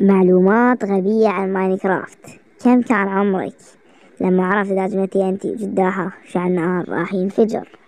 معلومات غبية عن ماينكرافت. كم كان عمرك؟ لما عرفت إذا جنتي أنتي وجداها شعل راح ينفجر.